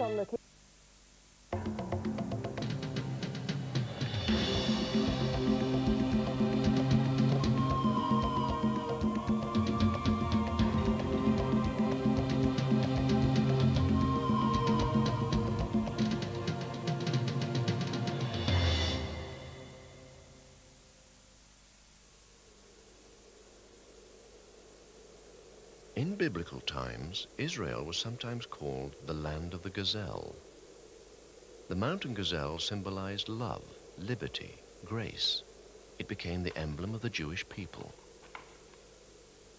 on the biblical times, Israel was sometimes called the land of the gazelle. The mountain gazelle symbolized love, liberty, grace. It became the emblem of the Jewish people.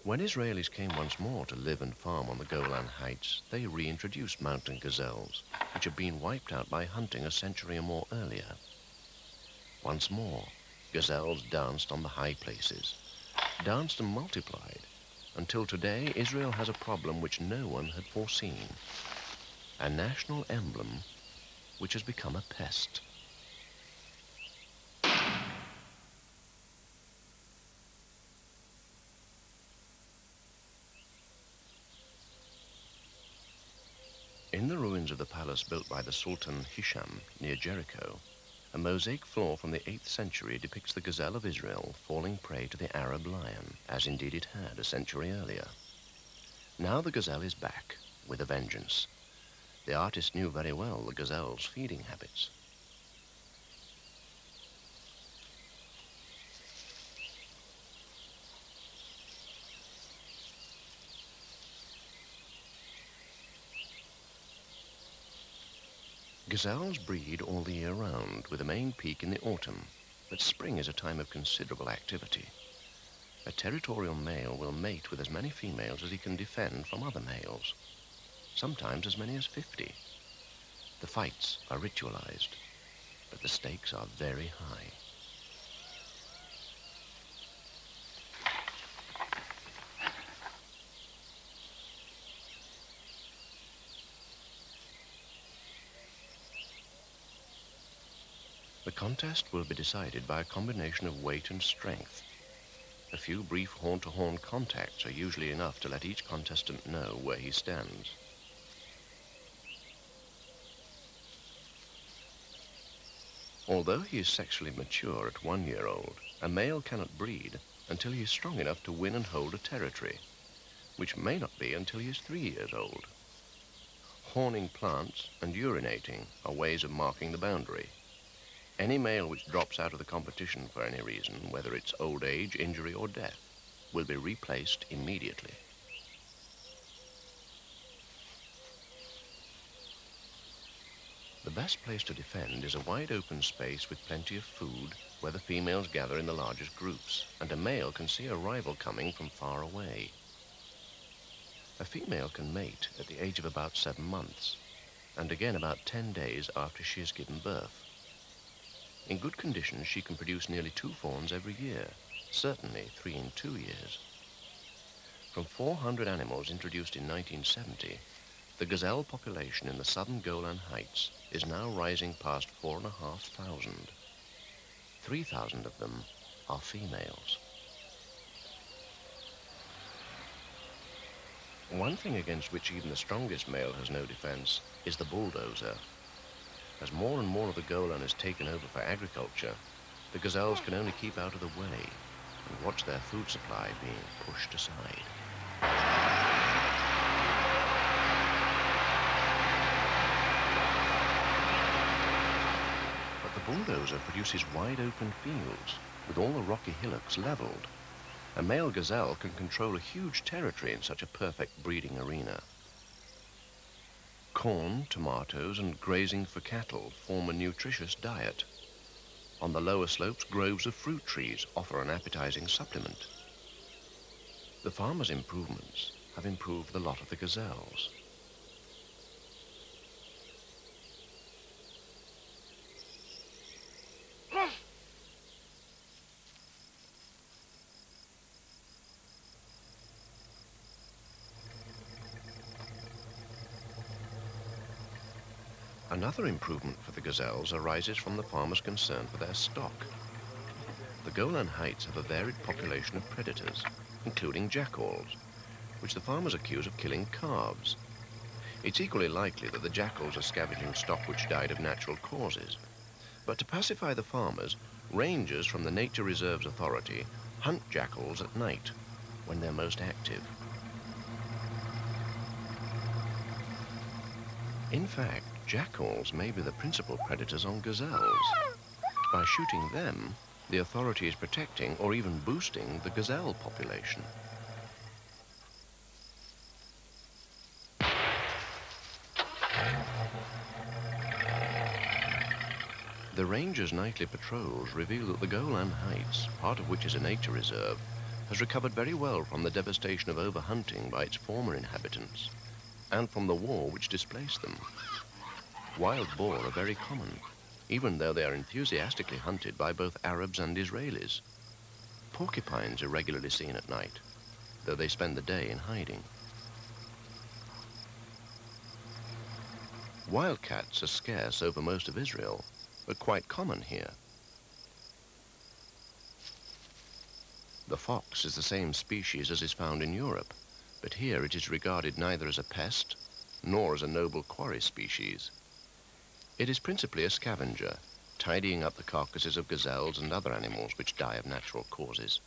When Israelis came once more to live and farm on the Golan Heights, they reintroduced mountain gazelles, which had been wiped out by hunting a century or more earlier. Once more, gazelles danced on the high places, danced and multiplied, until today, Israel has a problem which no one had foreseen. A national emblem which has become a pest. In the ruins of the palace built by the Sultan Hisham near Jericho, a mosaic floor from the 8th century depicts the gazelle of Israel falling prey to the Arab lion, as indeed it had a century earlier. Now the gazelle is back, with a vengeance. The artist knew very well the gazelle's feeding habits. Gazelles breed all the year round, with a main peak in the autumn, but spring is a time of considerable activity. A territorial male will mate with as many females as he can defend from other males, sometimes as many as 50. The fights are ritualized, but the stakes are very high. Contest will be decided by a combination of weight and strength. A few brief horn-to-horn -horn contacts are usually enough to let each contestant know where he stands. Although he is sexually mature at one year old, a male cannot breed until he is strong enough to win and hold a territory, which may not be until he is three years old. Horning plants and urinating are ways of marking the boundary. Any male which drops out of the competition for any reason, whether it's old age, injury, or death, will be replaced immediately. The best place to defend is a wide open space with plenty of food where the females gather in the largest groups and a male can see a rival coming from far away. A female can mate at the age of about seven months and again about 10 days after she has given birth. In good condition, she can produce nearly two fawns every year, certainly three in two years. From 400 animals introduced in 1970, the gazelle population in the southern Golan Heights is now rising past 4,500. 3,000 of them are females. One thing against which even the strongest male has no defense is the bulldozer. As more and more of the Golan is taken over for agriculture, the gazelles can only keep out of the way and watch their food supply being pushed aside. But the bulldozer produces wide open fields with all the rocky hillocks leveled. A male gazelle can control a huge territory in such a perfect breeding arena. Corn, tomatoes, and grazing for cattle form a nutritious diet. On the lower slopes, groves of fruit trees offer an appetizing supplement. The farmer's improvements have improved the lot of the gazelles. Another improvement for the gazelles arises from the farmer's concern for their stock. The Golan Heights have a varied population of predators, including jackals, which the farmers accuse of killing calves. It's equally likely that the jackals are scavenging stock which died of natural causes. But to pacify the farmers, rangers from the Nature Reserves Authority hunt jackals at night when they're most active. In fact, jackals may be the principal predators on gazelles. By shooting them, the authority is protecting or even boosting the gazelle population. The ranger's nightly patrols reveal that the Golan Heights, part of which is a nature reserve, has recovered very well from the devastation of overhunting by its former inhabitants and from the war which displaced them. Wild boar are very common, even though they are enthusiastically hunted by both Arabs and Israelis. Porcupines are regularly seen at night, though they spend the day in hiding. Wildcats are scarce over most of Israel, but quite common here. The fox is the same species as is found in Europe, but here it is regarded neither as a pest nor as a noble quarry species. It is principally a scavenger, tidying up the carcasses of gazelles and other animals which die of natural causes.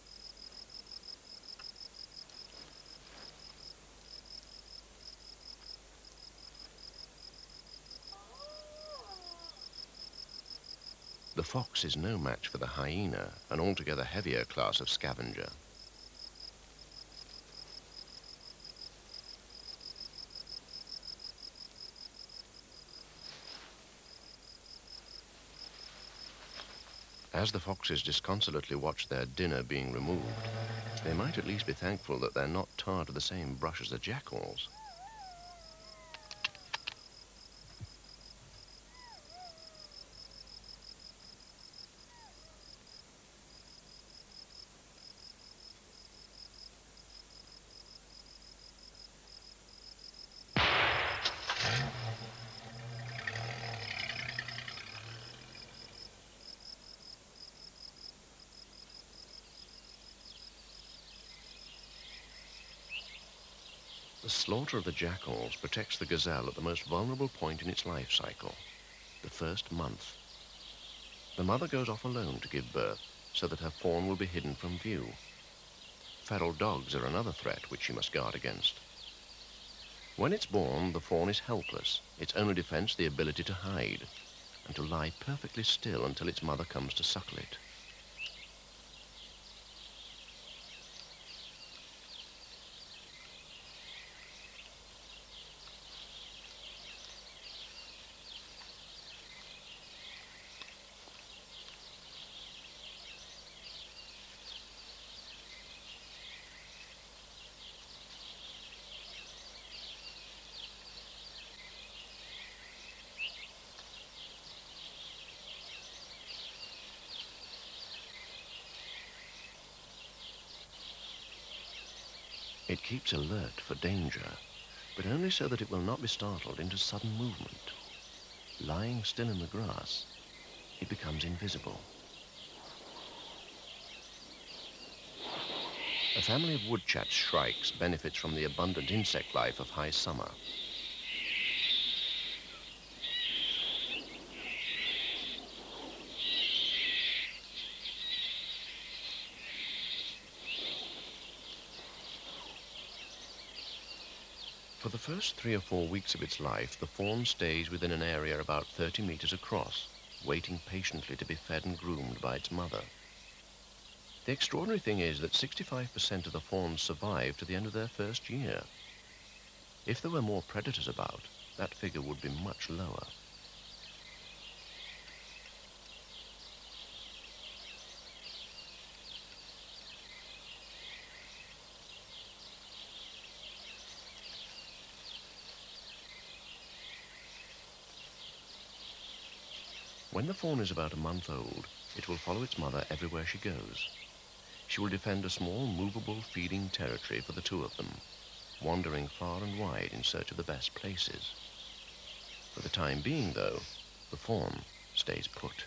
The fox is no match for the hyena, an altogether heavier class of scavenger. As the foxes disconsolately watch their dinner being removed, they might at least be thankful that they're not tarred with the same brush as the jackals. The slaughter of the jackals protects the gazelle at the most vulnerable point in its life cycle, the first month. The mother goes off alone to give birth so that her fawn will be hidden from view. Feral dogs are another threat which she must guard against. When it's born, the fawn is helpless, its only defense the ability to hide and to lie perfectly still until its mother comes to suckle it. It alert for danger, but only so that it will not be startled into sudden movement. Lying still in the grass, it becomes invisible. A family of woodchat shrikes benefits from the abundant insect life of high summer. The first three or four weeks of its life, the fawn stays within an area about 30 meters across, waiting patiently to be fed and groomed by its mother. The extraordinary thing is that 65% of the fawns survive to the end of their first year. If there were more predators about, that figure would be much lower. When the fawn is about a month old, it will follow its mother everywhere she goes. She will defend a small, movable feeding territory for the two of them, wandering far and wide in search of the best places. For the time being, though, the fawn stays put.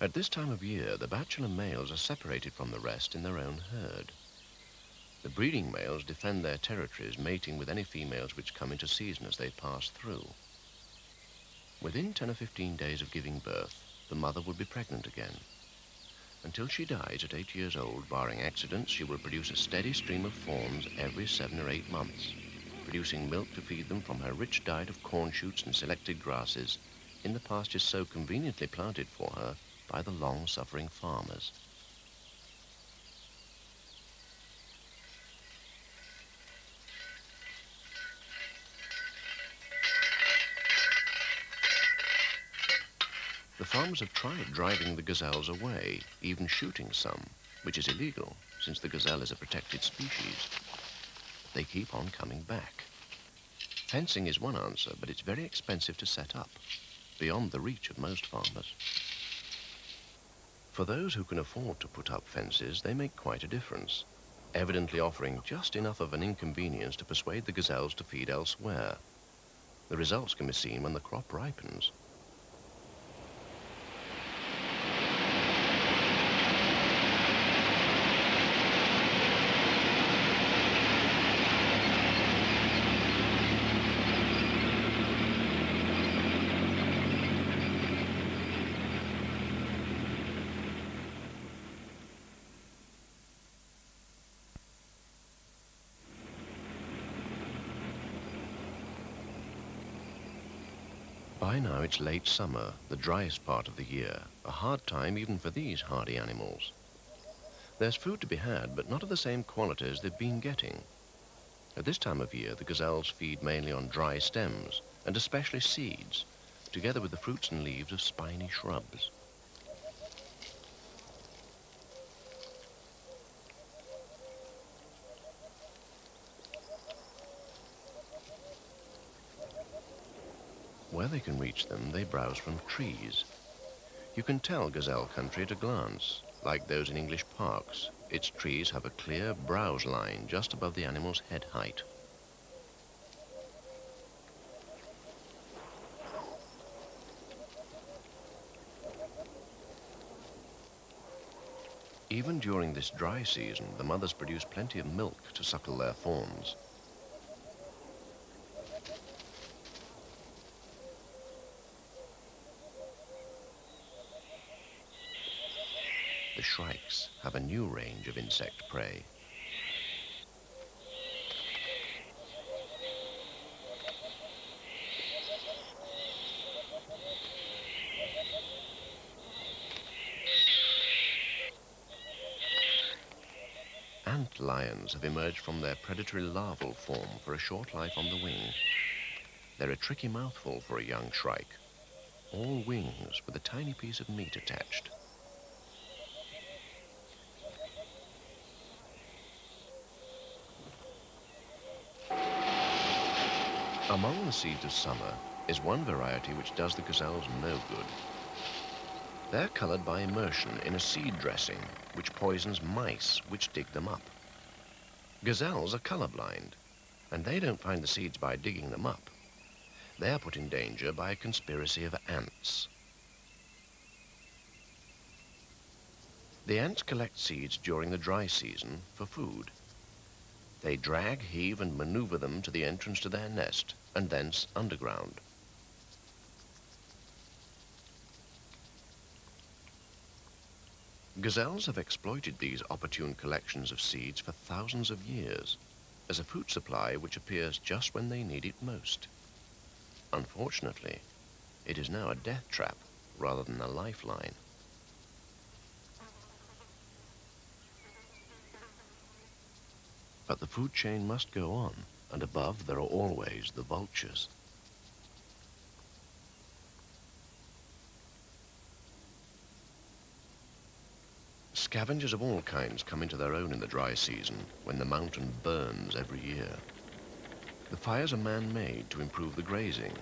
At this time of year, the bachelor males are separated from the rest in their own herd. The breeding males defend their territories, mating with any females which come into season as they pass through. Within 10 or 15 days of giving birth, the mother will be pregnant again. Until she dies at eight years old, barring accidents, she will produce a steady stream of fawns every seven or eight months, producing milk to feed them from her rich diet of corn shoots and selected grasses in the pastures so conveniently planted for her by the long-suffering farmers. Farmers have tried driving the gazelles away, even shooting some, which is illegal, since the gazelle is a protected species. They keep on coming back. Fencing is one answer, but it's very expensive to set up, beyond the reach of most farmers. For those who can afford to put up fences, they make quite a difference, evidently offering just enough of an inconvenience to persuade the gazelles to feed elsewhere. The results can be seen when the crop ripens. By now it's late summer, the driest part of the year, a hard time even for these hardy animals. There's food to be had, but not of the same quality as they've been getting. At this time of year, the gazelles feed mainly on dry stems, and especially seeds, together with the fruits and leaves of spiny shrubs. Where they can reach them, they browse from trees. You can tell gazelle country at a glance. Like those in English parks, its trees have a clear browse line just above the animal's head height. Even during this dry season, the mothers produce plenty of milk to suckle their fawns. Shrikes have a new range of insect prey. Ant lions have emerged from their predatory larval form for a short life on the wing. They're a tricky mouthful for a young shrike. All wings with a tiny piece of meat attached. Among the seeds of summer is one variety which does the gazelles no good. They're colored by immersion in a seed dressing which poisons mice which dig them up. Gazelles are colorblind, and they don't find the seeds by digging them up. They are put in danger by a conspiracy of ants. The ants collect seeds during the dry season for food. They drag, heave, and maneuver them to the entrance to their nest, and thence underground. Gazelles have exploited these opportune collections of seeds for thousands of years as a food supply which appears just when they need it most. Unfortunately, it is now a death trap rather than a lifeline. But the food chain must go on and above there are always the vultures. Scavengers of all kinds come into their own in the dry season when the mountain burns every year. The fires are man-made to improve the grazing,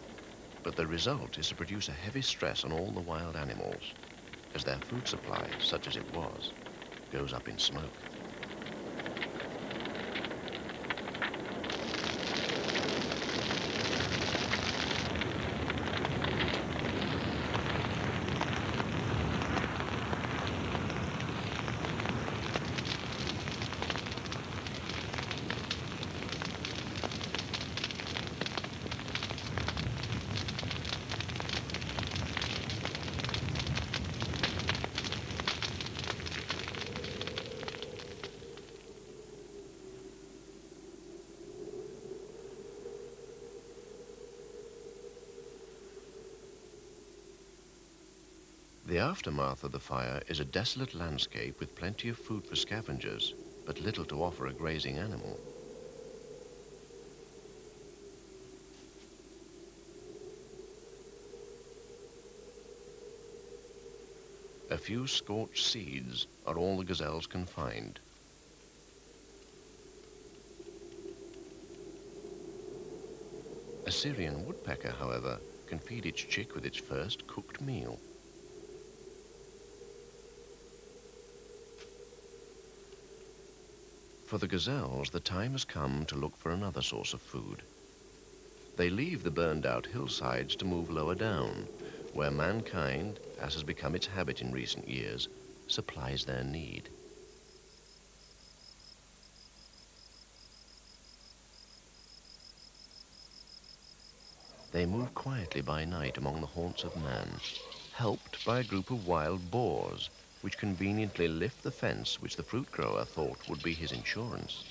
but the result is to produce a heavy stress on all the wild animals as their food supply, such as it was, goes up in smoke. The aftermath of the fire is a desolate landscape with plenty of food for scavengers, but little to offer a grazing animal. A few scorched seeds are all the gazelles can find. A Syrian woodpecker, however, can feed its chick with its first cooked meal. For the gazelles, the time has come to look for another source of food. They leave the burned out hillsides to move lower down, where mankind, as has become its habit in recent years, supplies their need. They move quietly by night among the haunts of man, helped by a group of wild boars, which conveniently lift the fence which the fruit grower thought would be his insurance.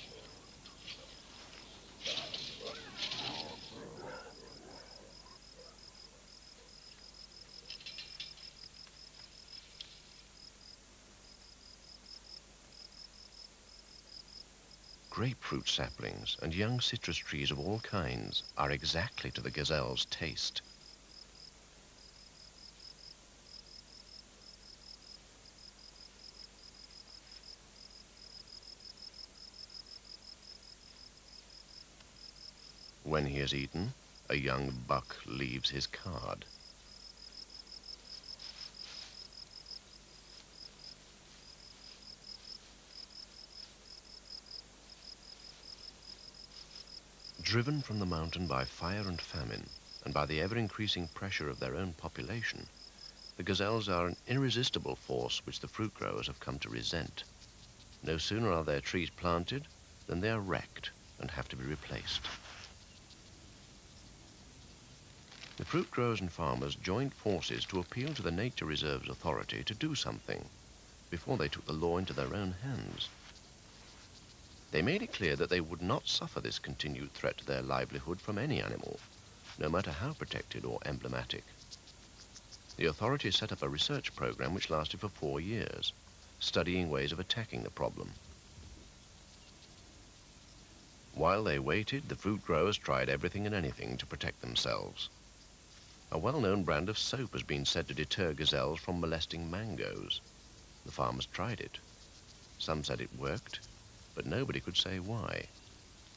Grapefruit saplings and young citrus trees of all kinds are exactly to the gazelle's taste. When he has eaten, a young buck leaves his card. Driven from the mountain by fire and famine, and by the ever-increasing pressure of their own population, the gazelles are an irresistible force which the fruit growers have come to resent. No sooner are their trees planted than they are wrecked and have to be replaced. The fruit growers and farmers joined forces to appeal to the Nature Reserve's authority to do something before they took the law into their own hands. They made it clear that they would not suffer this continued threat to their livelihood from any animal, no matter how protected or emblematic. The authorities set up a research program which lasted for four years, studying ways of attacking the problem. While they waited, the fruit growers tried everything and anything to protect themselves. A well-known brand of soap has been said to deter gazelles from molesting mangoes. The farmers tried it. Some said it worked, but nobody could say why.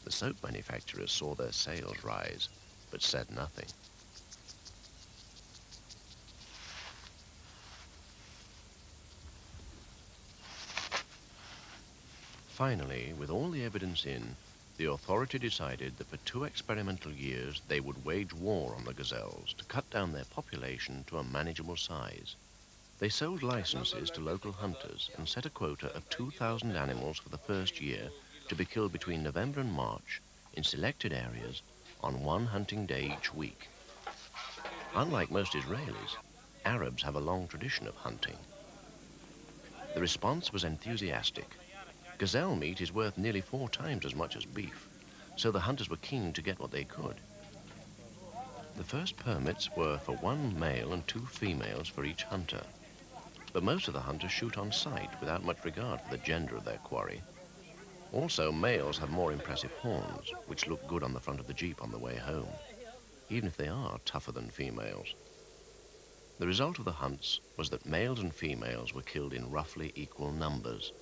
The soap manufacturers saw their sales rise, but said nothing. Finally, with all the evidence in, the authority decided that for two experimental years they would wage war on the gazelles to cut down their population to a manageable size. They sold licenses to local hunters and set a quota of 2,000 animals for the first year to be killed between November and March in selected areas on one hunting day each week. Unlike most Israelis, Arabs have a long tradition of hunting. The response was enthusiastic. Gazelle meat is worth nearly four times as much as beef, so the hunters were keen to get what they could. The first permits were for one male and two females for each hunter. But most of the hunters shoot on sight without much regard for the gender of their quarry. Also, males have more impressive horns, which look good on the front of the Jeep on the way home, even if they are tougher than females. The result of the hunts was that males and females were killed in roughly equal numbers.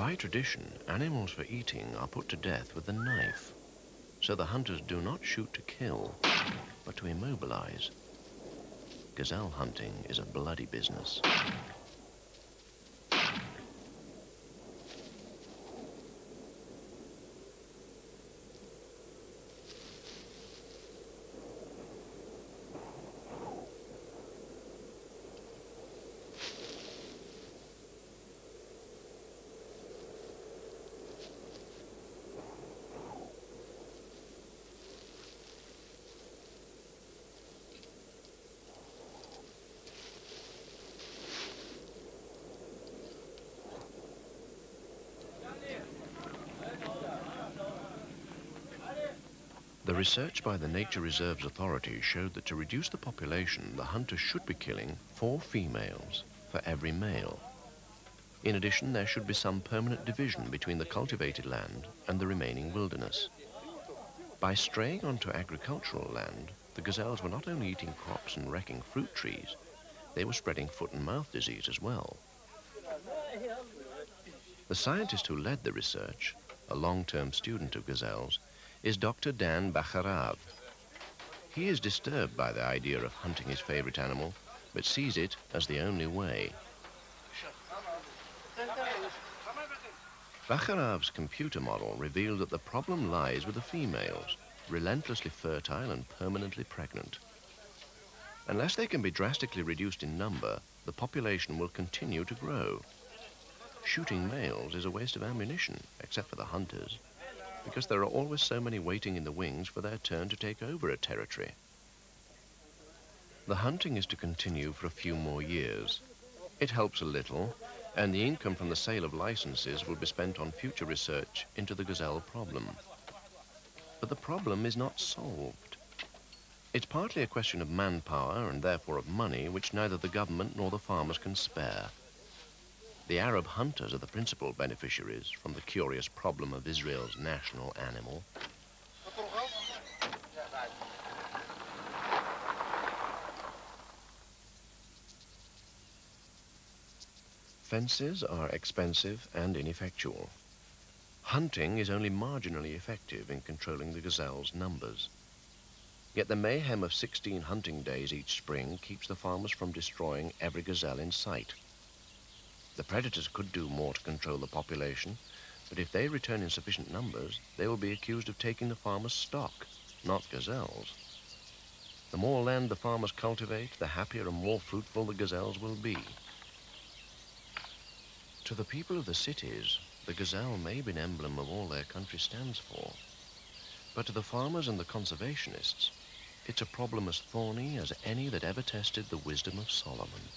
By tradition, animals for eating are put to death with a knife. So the hunters do not shoot to kill, but to immobilize. Gazelle hunting is a bloody business. Research by the Nature Reserves Authority showed that to reduce the population, the hunter should be killing four females for every male. In addition, there should be some permanent division between the cultivated land and the remaining wilderness. By straying onto agricultural land, the gazelles were not only eating crops and wrecking fruit trees, they were spreading foot and mouth disease as well. The scientist who led the research, a long-term student of gazelles, is Dr. Dan Bacharav. He is disturbed by the idea of hunting his favorite animal, but sees it as the only way. Bacharav's computer model revealed that the problem lies with the females, relentlessly fertile and permanently pregnant. Unless they can be drastically reduced in number, the population will continue to grow. Shooting males is a waste of ammunition, except for the hunters because there are always so many waiting in the wings for their turn to take over a territory. The hunting is to continue for a few more years. It helps a little, and the income from the sale of licenses will be spent on future research into the gazelle problem. But the problem is not solved. It's partly a question of manpower and therefore of money, which neither the government nor the farmers can spare. The Arab hunters are the principal beneficiaries from the curious problem of Israel's national animal. Fences are expensive and ineffectual. Hunting is only marginally effective in controlling the gazelle's numbers. Yet the mayhem of 16 hunting days each spring keeps the farmers from destroying every gazelle in sight. The predators could do more to control the population, but if they return in sufficient numbers, they will be accused of taking the farmer's stock, not gazelles. The more land the farmers cultivate, the happier and more fruitful the gazelles will be. To the people of the cities, the gazelle may be an emblem of all their country stands for. But to the farmers and the conservationists, it's a problem as thorny as any that ever tested the wisdom of Solomon.